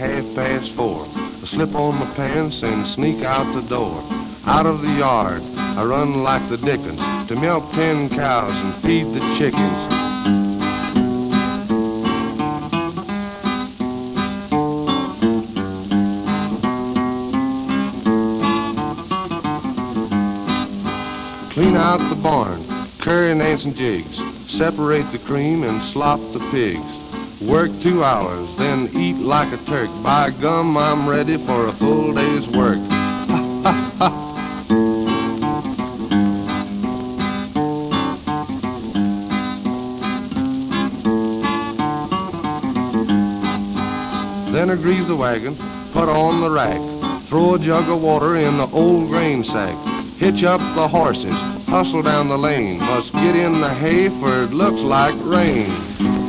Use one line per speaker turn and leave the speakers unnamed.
half past four. I slip on my pants and sneak out the door. Out of the yard, I run like the dickens to milk ten cows and feed the chickens. Clean out the barn, curry Nance and jigs, separate the cream and slop the pigs. Work two hours, then eat like a Turk. By gum, I'm ready for a full day's work. Then grease the wagon, put on the rack, throw a jug of water in the old grain sack, hitch up the horses, hustle down the lane, must get in the hay for it looks like rain.